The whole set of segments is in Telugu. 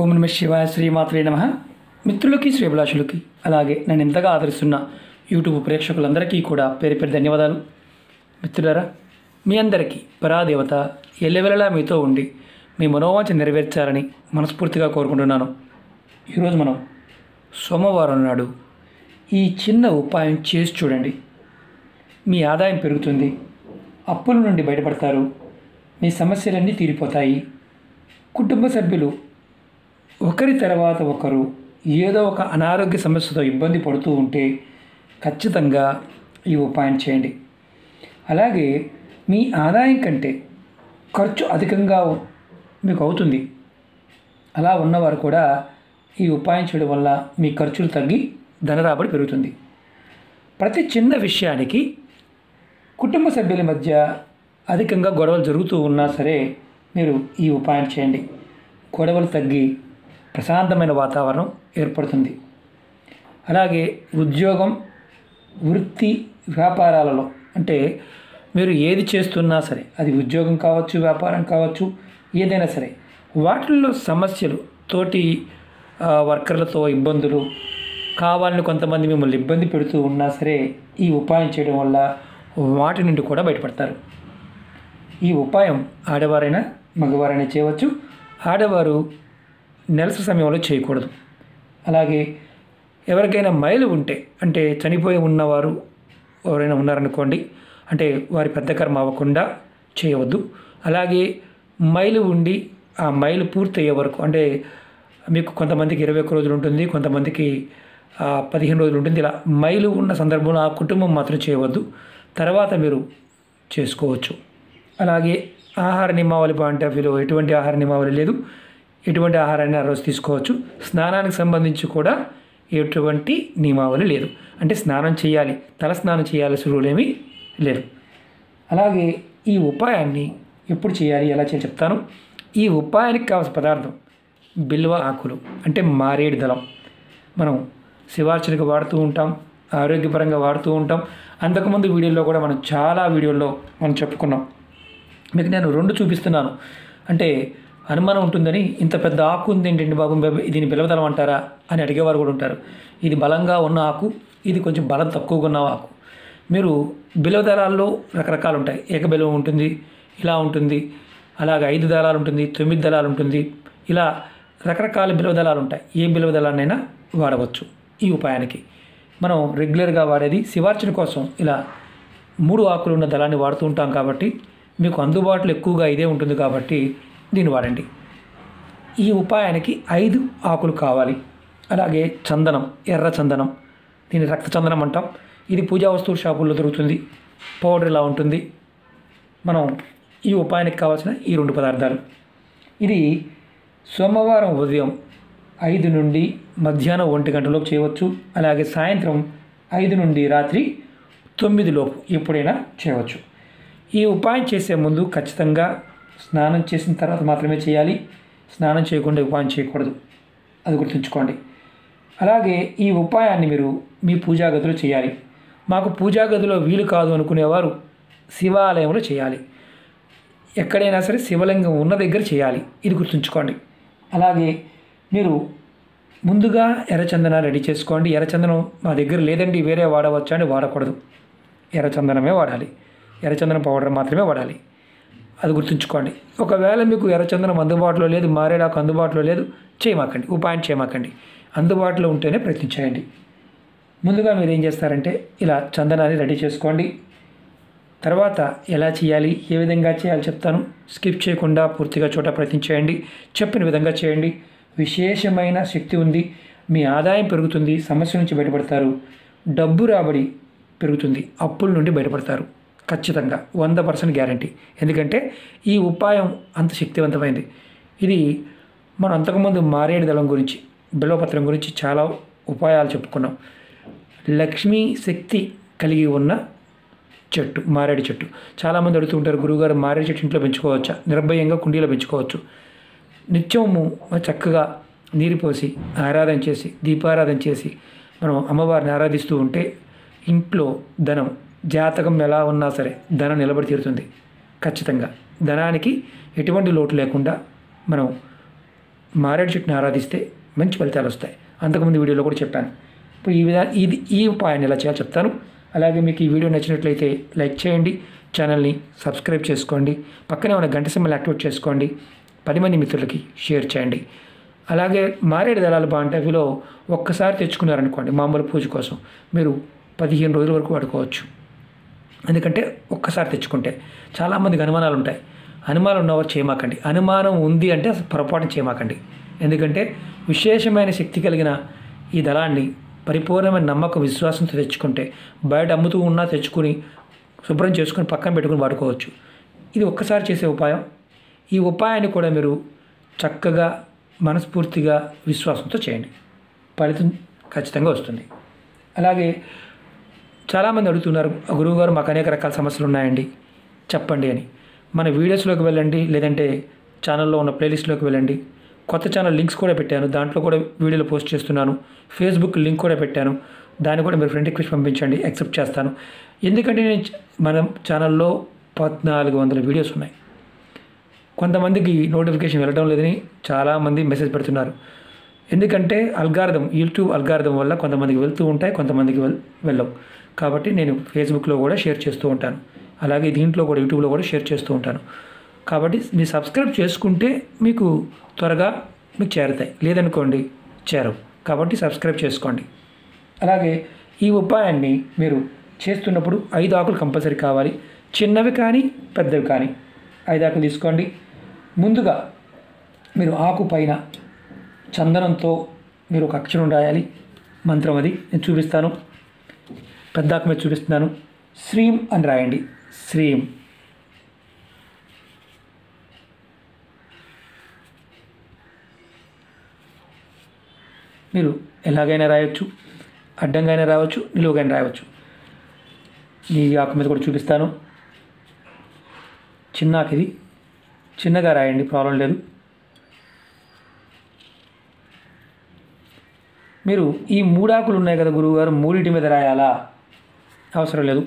ఓం నమ శివాయ శ్రీమాత్రే నమ. మిత్రులకి శ్రీభిలాషులకి అలాగే నన్ను ఇంతగా ఆదరిస్తున్న యూట్యూబ్ ప్రేక్షకులందరికీ కూడా పేరు పేరు ధన్యవాదాలు. మిత్రులారా మీ అందరికీ పరాదేవత ఎల్లవెలలా మీతో ఉండి మీ మనోవాంఛ నెరవేర్చాలని మనస్ఫూర్తిగా కోరుకుంటున్నాను. ఈరోజు మనం సోమవారం నాడు ఈ చిన్న ఉపాయం చేసి చూడండి. మీ ఆదాయం పెరుగుతుంది అప్పుల నుండి బయటపడతారు మీ సమస్యలన్నీ తీరిపోతాయి కుటుంబ సభ్యులు ఒకరి తర్వాత ఒకరు ఏదో ఒక అనారోగ్య సమస్యతో ఇబ్బంది పడుతూ ఉంటే ఖచ్చితంగా ఈ ఉపాయం చేయండి. అలాగే మీ ఆదాయం కంటే ఖర్చు అధికంగా మీకు అవుతుంది. అలా ఉన్నవారు కూడా ఈ ఉపాయం చేయడం వల్ల మీ ఖర్చులు తగ్గి ధనరాబడి పెరుగుతుంది. ప్రతి చిన్న విషయానికి కుటుంబ సభ్యుల మధ్య అధికంగా గొడవలు జరుగుతూ ఉన్నా సరే మీరు ఈ ఉపాయం చేయండి. గొడవలు తగ్గి ప్రశాంతమైన వాతావరణం ఏర్పడుతుంది. అలాగే ఉద్యోగం వృత్తి వ్యాపారాలలో అంటే మీరు ఏది చేస్తున్నా సరే అది ఉద్యోగం కావచ్చు వ్యాపారం కావచ్చు ఏదైనా సరే వాటిల్లో సమస్యలు తోటి వర్కర్లతో ఇబ్బందులు కావాలని కొంతమంది మిమ్మల్ని ఇబ్బంది పెడుతూ ఉన్నా సరే ఈ ఉపాయం చేయడం వల్ల వాటి నుండి కూడా బయటపడతారు. ఈ ఉపాయం ఆడవారైనా మగవారైనా చేయవచ్చు. ఆడవారు నెలసరి సమయంలో చేయకూడదు. అలాగే ఎవరికైనా మైలు ఉంటే అంటే చనిపోయి ఉన్నవారు ఎవరైనా ఉన్నారనుకోండి అంటే వారి పెద్ద కర్మ అవ్వకుండా చేయవద్దు. అలాగే మైలు ఉండి ఆ మైలు పూర్తి అయ్యే వరకు అంటే మీకు కొంతమందికి ఇరవై ఒక్క రోజులు ఉంటుంది కొంతమందికి పదిహేను రోజులు ఉంటుంది ఇలా మైలు ఉన్న సందర్భంలో ఆ కుటుంబం మాత్రం చేయవద్దు. తర్వాత మీరు చేసుకోవచ్చు. అలాగే ఆహార నియమావళి పాయింట్ ఆఫ్ వ్యూలో ఎటువంటి ఆహార నియమావళి లేదు. ఎటువంటి ఆహారాన్ని ఆ రోజు తీసుకోవచ్చు. స్నానానికి సంబంధించి కూడా ఎటువంటి నియమావళి లేదు. అంటే స్నానం చేయాలి తల స్నానం చేయాల్సిన రూల్ ఏమీ లేదు. అలాగే ఈ ఉపాయాన్ని ఎప్పుడు చేయాలి ఎలా చేయాలి చెప్తాను. ఈ ఉపాయానికి కావాల్సిన పదార్థం బిల్వ ఆకులు అంటే మారేడు దళం. మనం శివార్చనకు వాడుతూ ఉంటాం ఆరోగ్యపరంగా వాడుతూ ఉంటాం. అంతకుముందు వీడియోలో కూడా మనం చాలా వీడియోల్లో మనం చెప్పుకున్నాం. మీకు నేను రెండు చూపిస్తున్నాను. అంటే అనుమానం ఉంటుందని ఇంత పెద్ద ఆకు ఉంది ఏంటండి బాబు? దీన్ని బిలవదలం అంటారా? అని అడిగేవారు కూడా ఉంటారు. ఇది బలంగా ఉన్న ఆకు ఇది కొంచెం బలం తక్కువగా ఉన్న ఆకు. మీరు బిలవదళాల్లో రకరకాలు ఉంటాయి. ఏకబిలవం ఉంటుంది ఇలా ఉంటుంది అలాగే ఐదు దళాలు ఉంటుంది తొమ్మిది దళాలు ఉంటుంది ఇలా రకరకాల బిలవదళాలు ఉంటాయి. ఏ బిలవదళాన్నైనా వాడవచ్చు ఈ ఉపాయానికి. మనం రెగ్యులర్గా వాడేది శివార్చన కోసం. ఇలా మూడు ఆకులు ఉన్న దళాన్ని వాడుతూ ఉంటాం కాబట్టి మీకు అందుబాటులో ఎక్కువగా ఇదే ఉంటుంది కాబట్టి దీన్ని వాడండి. ఈ ఉపాయానికి ఐదు ఆకులు కావాలి. అలాగే చందనం ఎర్ర చందనం. దీన్ని రక్త చందనం అంటాం. ఇది పూజా వస్తువుల షాపుల్లో దొరుకుతుంది. పౌడర్ ఇలా ఉంటుంది. మనం ఈ ఉపాయానికి కావాల్సిన ఈ రెండు పదార్థాలు. ఇది సోమవారం ఉదయం ఐదు నుండి మధ్యాహ్నం ఒంటి గంటలోపు చేయవచ్చు. అలాగే సాయంత్రం ఐదు నుండి రాత్రి తొమ్మిది లోపు ఎప్పుడైనా చేయవచ్చు. ఈ ఉపాయం చేసే ముందు ఖచ్చితంగా స్నానం చేసిన తర్వాత మాత్రమే చేయాలి. స్నానం చేయకుండా ఉపాయం చేయకూడదు. అది గుర్తుంచుకోండి. అలాగే ఈ ఉపాయాన్ని మీరు మీ పూజా గదిలో చేయాలి. మాకు పూజా గదిలో వీలు కాదు అనుకునేవారు శివాలయంలో చేయాలి. ఎక్కడైనా సరే శివలింగం ఉన్న దగ్గర చేయాలి. ఇది గుర్తుంచుకోండి. అలాగే మీరు ముందుగా ఎర్రచందనం రెడీ చేసుకోండి. ఎర్రచందనం మా దగ్గర లేదండి. వేరే వాడవచ్చా అని వాడకూడదు. ఎర్రచందనమే వాడాలి. ఎర్రచందనం పౌడర్ మాత్రమే వాడాలి. అది గుర్తుంచుకోండి. ఒకవేళ మీకు ఎర్రచందనం అందుబాటులో లేదు మారేడాకు అందుబాటులో లేదు చేయమాకండి. ఉపాయం చేయమాకండి. అందుబాటులో ఉంటేనే ప్రయత్నించేయండి ముందుగా మీరు ఏం చేస్తారంటే ఇలా చందనాన్ని రెడీ చేసుకోండి. తర్వాత ఎలా చేయాలి ఏ విధంగా చేయాలి చెప్తాను. స్కిప్ చేయకుండా పూర్తిగా చోట ప్రయత్నం చేయండి. చెప్పిన విధంగా చేయండి. విశేషమైన శక్తి ఉంది. మీ ఆదాయం పెరుగుతుంది. సమస్య నుంచి బయటపడతారు. డబ్బు రాబడి పెరుగుతుంది. అప్పుల నుండి బయటపడతారు. ఖచ్చితంగా వంద పర్సెంట్ గ్యారంటీ. ఎందుకంటే ఈ ఉపాయం అంత శక్తివంతమైంది. ఇది మనం అంతకుముందు మారేడు దళం గురించి బిల్వపత్రం గురించి చాలా ఉపాయాలు చెప్పుకున్నాం. లక్ష్మీ శక్తి కలిగి ఉన్న చెట్టు మారేడు చెట్టు. చాలామంది అడుగుతుంటారు గురువుగారు మారేడు చెట్టు ఇంట్లో పెంచుకోవచ్చా? నిర్భయంగా కుండీలో పెంచుకోవచ్చు. నిత్యము చక్కగా నీరు పోసి ఆరాధన చేసి దీపారాధన చేసి మనం అమ్మవారిని ఆరాధిస్తూ ఉంటే ఇంట్లో ధనం జాతకం ఎలా ఉన్నా సరే ధనం నిలబడి తీరుతుంది. ఖచ్చితంగా. ధనానికి ఎటువంటి లోటు లేకుండా మనం మారేడు చెట్టుని ఆరాధిస్తే మంచి ఫలితాలు వస్తాయి. అంతకుముందు వీడియోలో కూడా చెప్పాను. ఇప్పుడు ఈ విధా ఇది ఈ ఉపాయాన్ని ఎలా చేయాలో చెప్తాను. అలాగే మీకు ఈ వీడియో నచ్చినట్లయితే లైక్ చేయండి. ఛానల్ని సబ్స్క్రైబ్ చేసుకోండి. పక్కనే ఉన్న గంట సింబల్ యాక్టివేట్ చేసుకోండి. పది మంది మిత్రులకి షేర్ చేయండి. అలాగే మారేడు దళాలు బాగుంటాయిలో ఒక్కసారి తెచ్చుకున్నారనుకోండి మామూలు పూజ కోసం మీరు పదిహేను రోజుల వరకు వాడుకోవచ్చు. ఎందుకంటే ఒక్కసారి తెచ్చుకుంటే చాలామందికి అనుమానాలు ఉంటాయి అనుమానం ఉన్నవారు చేయమాకండి అనుమానం ఉంది అంటే అసలు పొరపాటు చేయమాకండి ఎందుకంటే విశేషమైన శక్తి కలిగిన ఈ దళాన్ని పరిపూర్ణమైన నమ్మకం విశ్వాసంతో తెచ్చుకుంటే బయట అమ్ముతూ ఉన్నా తెచ్చుకుని శుభ్రం చేసుకుని పక్కన పెట్టుకుని వాడుకోవచ్చు. ఇది ఒక్కసారి చేసే ఉపాయం. ఈ ఉపాయాన్ని కూడా మీరు చక్కగా మనస్ఫూర్తిగా విశ్వాసంతో చేయండి. ఫలితం ఖచ్చితంగా వస్తుంది. అలాగే చాలామంది అడుగుతున్నారు గురువుగారు మాకు అనేక రకాల సమస్యలు ఉన్నాయండి చెప్పండి అని. మన వీడియోస్లోకి వెళ్ళండి లేదంటే ఛానల్లో ఉన్న ప్లేలిస్ట్లోకి వెళ్ళండి. కొత్త ఛానల్ లింక్స్ కూడా పెట్టాను దాంట్లో కూడా వీడియోలు పోస్ట్ చేస్తున్నాను. ఫేస్బుక్ లింక్ కూడా పెట్టాను దాన్ని కూడా మీరు ఫ్రెండ్ రిక్వెస్ట్ పంపించండి యాక్సెప్ట్ చేస్తాను. ఎందుకంటే నేను మన ఛానల్లో పద్నాలుగు వందల వీడియోస్ ఉన్నాయి. కొంతమందికి నోటిఫికేషన్ వెళ్ళడం లేదని చాలామంది మెసేజ్ పెడుతున్నారు. ఎందుకంటే అల్గార్థం యూట్యూబ్ అల్గార్థం వల్ల కొంతమందికి వెళ్తూ ఉంటాయి కొంతమందికి వెళ్ళవు. కాబట్టి నేను ఫేస్బుక్లో కూడా షేర్ చేస్తూ ఉంటాను. అలాగే దీంట్లో కూడా యూట్యూబ్లో కూడా షేర్ చేస్తూ ఉంటాను. కాబట్టి మీరు సబ్స్క్రైబ్ చేసుకుంటే మీకు త్వరగా మీకు చేరుతాయి. లేదనుకోండి చేరవు. కాబట్టి సబ్స్క్రైబ్ చేసుకోండి. అలాగే ఈ ఉపాయాన్ని మీరు చేస్తున్నప్పుడు ఐదు ఆకులు కంపల్సరీ కావాలి. చిన్నవి కానీ పెద్దవి కానీ. ఐదు ఆకులు తీసుకోండి. ముందుగా మీరు ఆకు పైన చందనంతో మీరు ఒక అక్షరం రాయాలి. మంత్రం అది. నేను చూపిస్తాను. పెద్దాక మీద చూపిస్తున్నాను. శ్రీం అని రాయండి. శ్రీం. మీరు ఎలాగైనా రాయొచ్చు అడ్డంగా అయినా నిలువుగానే రాయవచ్చు ఈ ఆకు మీద కూడా చూపిస్తాను. చిన్న ఇది. చిన్నగా రాయండి ప్రాబ్లం లేదు. మీరు ఈ మూడాకులు ఉన్నాయి కదా గురువుగారు మూడింటి మీద రాయాలా? అవసరం లేదు.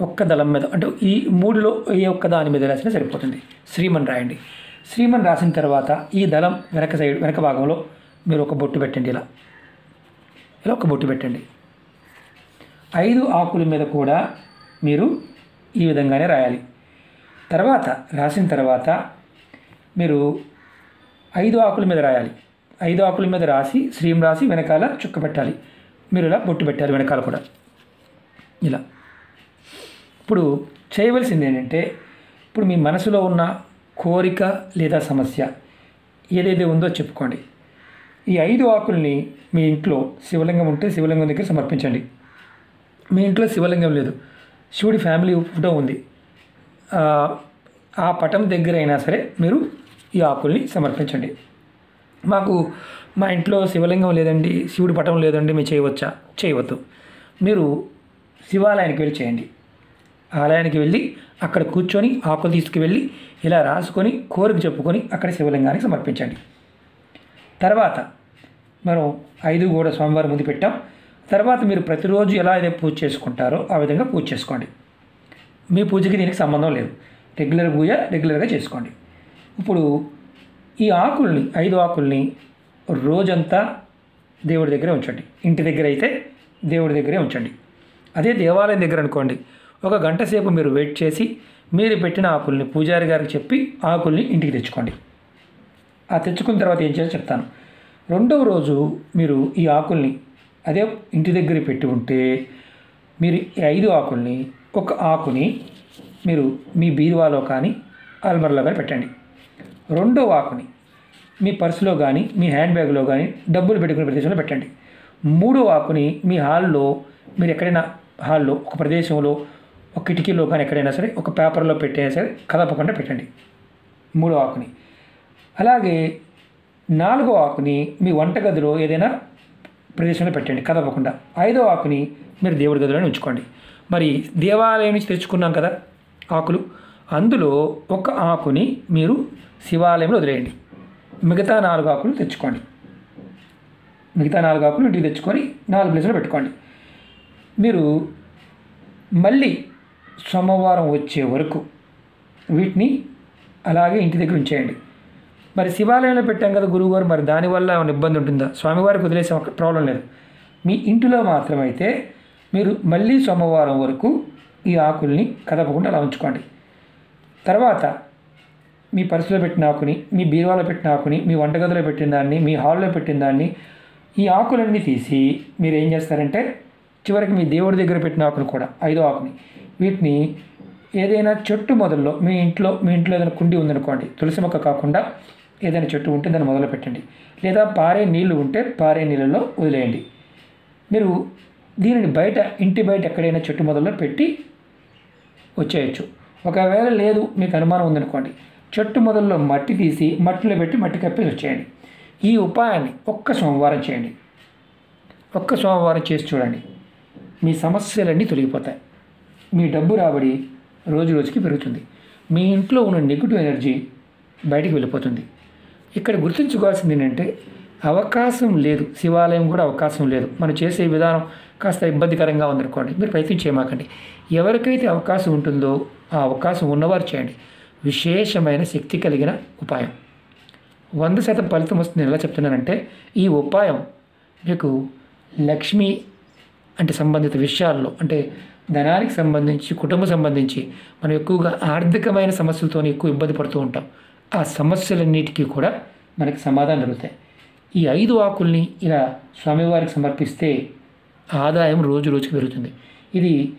ఒక్క దళం మీద అంటే ఈ మూడులో ఏ ఒక్క దాని మీద రాసినా సరిపోతుంది. శ్రీమన్ రాయండి. శ్రీమన్ రాసిన తర్వాత ఈ దళం వెనక సైడ్ వెనక భాగంలో మీరు ఒక బొట్టు పెట్టండి ఇలా. ఇలా ఒక బొట్టు పెట్టండి. ఐదు ఆకుల మీద కూడా మీరు ఈ విధంగానే రాయాలి. తర్వాత రాసిన తర్వాత మీరు ఐదు ఆకుల మీద రాయాలి. ఐదు ఆకుల మీద రాసి శ్రీం రాసి వెనకాల చుక్క పెట్టాలి. మీరు ఇలా బొట్టు పెట్టాలి వెనకాల కూడా. ఇలా. ఇప్పుడు చేయవలసింది ఏంటంటే ఇప్పుడు మీ మనసులో ఉన్న కోరిక లేదా సమస్య ఏదైతే ఉందో చెప్పుకోండి. ఈ ఐదు ఆకుల్ని మీ ఇంట్లో శివలింగం ఉంటే శివలింగం దగ్గర సమర్పించండి. మీ ఇంట్లో శివలింగం లేదు. శివుడి ఫ్యామిలీ ఫోటో ఉంది. ఆ, పటం దగ్గర అయినా సరే మీరు ఈ ఆకుల్ని సమర్పించండి. మాకు మా ఇంట్లో శివలింగం లేదండి శివుడి పటం లేదండి మీరు చేయవచ్చా? చేయవద్దు. మీరు శివాలయానికి వెళ్ళి చేయండి. ఆలయానికి వెళ్ళి అక్కడ కూర్చొని ఆకులు తీసుకువెళ్ళి ఇలా రాసుకొని కోరిక చెప్పుకొని అక్కడ శివలింగానికి సమర్పించండి. తర్వాత మనం ఐదు కూడా స్వామివారి ముందు పెట్టాం. తర్వాత మీరు ప్రతిరోజు ఎలా అయితే పూజ చేసుకుంటారో ఆ విధంగా పూజ చేసుకోండి. మీ పూజకి దీనికి సంబంధం లేదు. రెగ్యులర్ పూజ రెగ్యులర్గా చేసుకోండి. ఇప్పుడు ఈ ఆకుల్ని ఐదు ఆకుల్ని రోజంతా దేవుడి దగ్గరే ఉంచండి. ఇంటి దగ్గర అయితే దేవుడి దగ్గరే ఉంచండి. అదే దేవాలయం దగ్గర అనుకోండి. ఒక గంట సేపు మీరు వెయిట్ చేసి మీరు పెట్టిన ఆకుల్ని పూజారి గారికి చెప్పి ఆకుల్ని ఇంటికి తెచ్చుకోండి. ఆ తెచ్చుకున్న తర్వాత ఏం చేయాలో చెప్తాను. రెండవ రోజు మీరు ఈ ఆకుల్ని అదే ఇంటి దగ్గర పెట్టి ఉంటే మీరు ఐదు ఆకుల్ని ఒక ఆకుని మీరు మీ బీరువాలో కానీ అల్మర్లో కానీ పెట్టండి. రెండో ఆకుని మీ పర్సులో కానీ మీ హ్యాండ్ బ్యాగ్లో కానీ డబ్బులు పెట్టుకునే ప్రదేశంలో పెట్టండి. మూడో ఆకుని మీ హాల్లో మీరు ఎక్కడైనా హాల్లో ఒక ప్రదేశంలో ఒక కిటికీలో కానీ ఎక్కడైనా సరే ఒక పేపర్లో పెట్టైనా సరే కదపకుండా పెట్టండి. మూడో ఆకుని. అలాగే నాలుగో ఆకుని మీ వంటగదిలో ఏదైనా ప్రదేశంలో పెట్టండి కదపకుండా. ఐదో ఆకుని మీరు దేవుడి గదిలోనే ఉంచుకోండి. మరి దేవాలయం నుంచి తెచ్చుకున్నాం కదా ఆకులు అందులో ఒక ఆకుని మీరు శివాలయంలో వదిలేయండి. మిగతా నాలుగు ఆకులు తెచ్చుకోండి. మిగతా నాలుగు ఆకులు ఇంటికి తెచ్చుకొని నాలుగు ప్లేసులు పెట్టుకోండి. మీరు మళ్ళీ సోమవారం వచ్చే వరకు వీటిని అలాగే ఇంటి దగ్గర ఉంచేయండి. మరి శివాలయంలో పెట్టాం కదా గురువుగారు మరి దానివల్ల ఏమైనా ఇబ్బంది ఉంటుందా? స్వామివారికి వదిలేసే ఒక ప్రాబ్లం లేదు. మీ ఇంటిలో మాత్రమైతే మీరు మళ్ళీ సోమవారం వరకు ఈ ఆకుల్ని కదపకుండా అలా ఉంచుకోండి. తర్వాత మీ పర్సులో పెట్టిన ఆకుని మీ బీరువాలో పెట్టిన ఆకుని మీ వంటగదిలో పెట్టిన దాన్ని మీ హాల్లో పెట్టిన దాన్ని ఈ ఆకులన్నీ తీసి మీరు ఏం చేస్తారంటే చివరికి మీ దేవుడి దగ్గర పెట్టిన ఆకులు కూడా ఐదో ఆకుని. వీటిని ఏదైనా చెట్టు మొదల్లో మీ ఇంట్లో మీ ఇంట్లో ఏదైనా కుండి ఉందనుకోండి తులసి మొక్క కాకుండా ఏదైనా చెట్టు ఉంటే దాన్ని మొదలు పెట్టండి. లేదా పారే నీళ్ళు ఉంటే పారే నీళ్ళలో వదిలేయండి. మీరు దీనిని బయట ఇంటి బయట ఎక్కడైనా చెట్టు మొదల్లో పెట్టి వచ్చేయచ్చు. ఒకవేళ లేదు మీకు అనుమానం ఉందనుకోండి చెట్టు మొదల్లో మట్టి తీసి మట్టిలో పెట్టి మట్టి కప్పేసి వచ్చేయండి. ఈ ఉపాయాన్ని ఒక్క సోమవారం చేయండి. ఒక్క సోమవారం చేసి చూడండి. మీ సమస్యలన్నీ తొలగిపోతాయి. మీ డబ్బు రాబడి రోజు రోజుకి పెరుగుతుంది. మీ ఇంట్లో ఉన్న నెగిటివ్ ఎనర్జీ బయటికి వెళ్ళిపోతుంది. ఇక్కడ గుర్తుంచుకోవాల్సింది ఏంటంటే అవకాశం లేదు. శివాలయం కూడా అవకాశం లేదు. మనం చేసే విధానం కాస్త ఇబ్బందికరంగా ఉందనుకోండి. మీరు ప్రయత్నం చేయమాకండి. ఎవరికైతే అవకాశం ఉంటుందో ఆ అవకాశం ఉన్నవారు చేయండి. విశేషమైన శక్తి కలిగిన ఉపాయం. వంద శాతం ఫలితం వస్తుంది ఎలా చెప్తున్నానంటే ఈ ఉపాయం మీకు లక్ష్మి అంటే సంబంధిత విషయాల్లో అంటే ధనానికి సంబంధించి కుటుంబం సంబంధించి మనం ఎక్కువగా ఆర్థికమైన సమస్యలతో ఎక్కువ ఇబ్బంది పడుతూ ఉంటాం. ఆ సమస్యలన్నిటికీ కూడా మనకి సమాధానం దొరుకుతాయి. ఈ ఐదు ఆకుల్ని ఇలా స్వామివారికి సమర్పిస్తే ఆదాయం రోజు రోజుకి పెరుగుతుంది. ఇది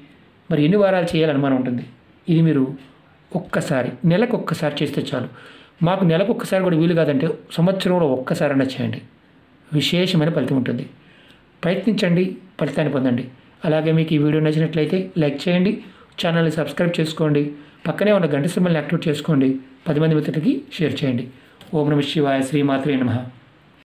మరి ఎన్ని వారాలు చేయాలని అనుమానం ఉంటుంది. ఇది మీరు ఒక్కసారి నెలకు ఒక్కసారి చేస్తే చాలు. మాకు నెలకు ఒక్కసారి కూడా వీలు కాదంటే సంవత్సరంలో ఒక్కసారైనా చేయండి. విశేషమైన ఫలితం ఉంటుంది. ప్రయత్నించండి ఫలితాన్ని పొందండి. అలాగే మీకు ఈ వీడియో నచ్చినట్లయితే లైక్ చేయండి ఛానల్ని సబ్స్క్రైబ్ చేసుకోండి పక్కనే ఉన్న గంట సింబల్ని యాక్టివేట్ చేసుకోండి పది మంది మిత్రులకి షేర్ చేయండి. ఓం నమ శివాయ శ్రీమాత్రే నమః.